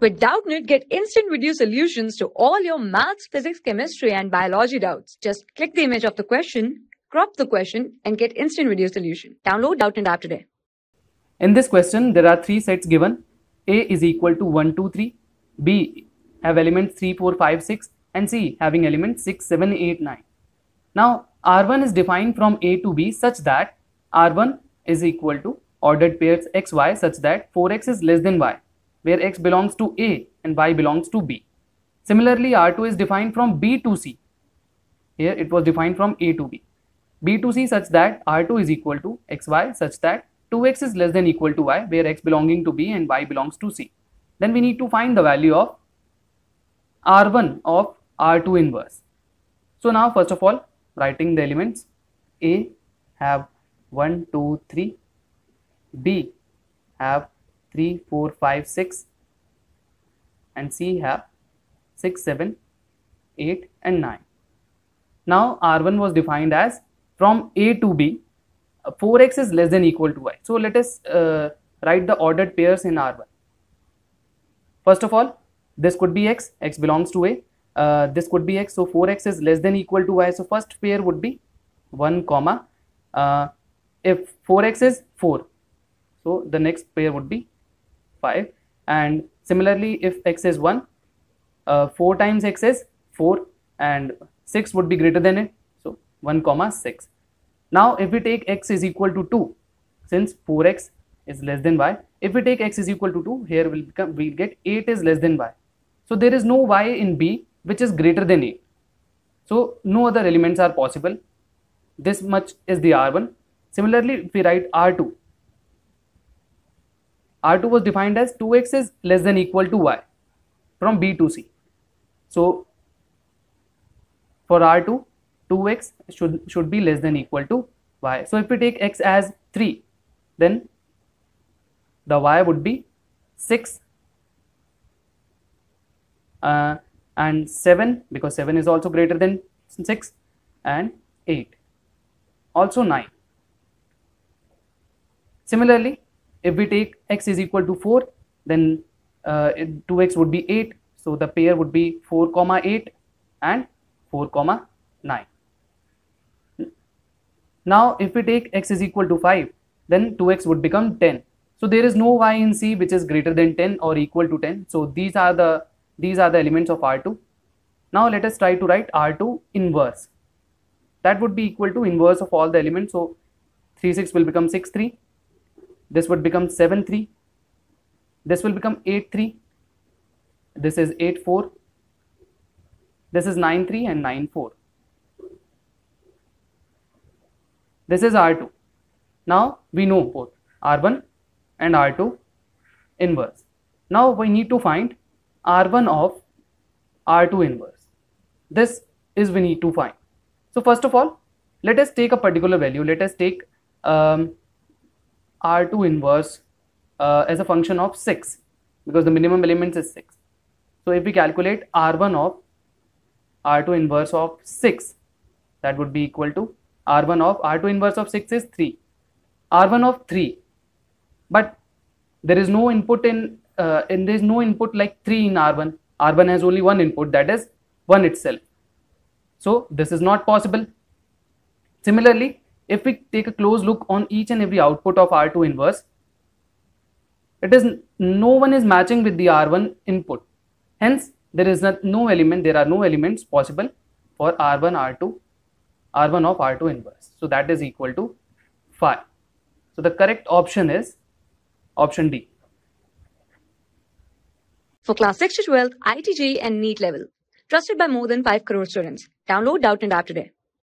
With Doubtnut, get instant video solutions to all your maths, physics, chemistry, and biology doubts. Just click the image of the question, crop the question, and get instant video solution. Download Doubtnut app today. In this question, there are three sets given. A is equal to 1, 2, 3. B have elements 3, 4, 5, 6. And C having elements 6, 7, 8, 9. Now, R1 is defined from A to B such that R1 is equal to ordered pairs xy such that 4x is less than y, where x belongs to A and y belongs to B. Similarly, R2 is defined from B to C. Here it was defined from A to B. B to C such that R2 is equal to xy such that 2x is less than equal to y, where x belonging to B and y belongs to C. Then we need to find the value of R1 of R2 inverse. So now first of all, writing the elements A have 1, 2, 3, B have 3, 4, 5, 6 and C have 6, 7, 8 and 9. Now R1 was defined as from A to B 4x is less than equal to y. So let us uh, write the ordered pairs in R1. First of all, this could be x, x belongs to A. Uh, this could be x, so 4x is less than equal to y. So first pair would be 1 comma. Uh, if 4x is 4, so the next pair would be 5. And similarly, if x is 1, uh, 4 times x is 4 and 6 would be greater than it. So 1 comma 6. Now if we take x is equal to 2, since 4x is less than y, if we take x is equal to 2, here will become we'll get 8 is less than y. So there is no y in B which is greater than 8. So no other elements are possible. This much is the R1. Similarly, if we write R2, R2 was defined as 2x is less than equal to y from B to C. So for R2, 2x should, should be less than equal to y. So if we take x as 3, then the y would be 6 uh, and 7 because 7 is also greater than 6 and 8 also 9 similarly if we take x is equal to 4 then uh, 2x would be 8 so the pair would be 4 comma 8 and 4 comma 9 now if we take x is equal to 5 then 2x would become 10 so there is no y in c which is greater than 10 or equal to 10 so these are the these are the elements of r2 now let us try to write r2 inverse. That would be equal to inverse of all the elements. So 3 6 will become 6 3 this would become 7 3 this will become 8 3 this is 8 4 this is 9 3 and 9 4 This is R2. Now we know both R1 and R2 inverse. Now we need to find R1 of R2 inverse. This is we need to find. So first of all, let us take a particular value. Let us take um, R2 inverse uh, as a function of 6 because the minimum elements is 6. So if we calculate R1 of R2 inverse of 6 that would be equal to R1 of R2 inverse of 6 is 3. R1 of 3. But there is no input in, uh, and there is no input like 3 in R1. R1 has only one input that is 1 itself. So this is not possible. Similarly, if we take a close look on each and every output of R2 inverse, it is no one is matching with the R1 input. Hence, there is not, no element, there are no elements possible for R1, R2 R1 of R2 inverse. So that is equal to 5. So the correct option is option D. For class 6 to 12, IIT JEE and NEET level. Trusted by more than 5 crore students. Download Doubtnut app today.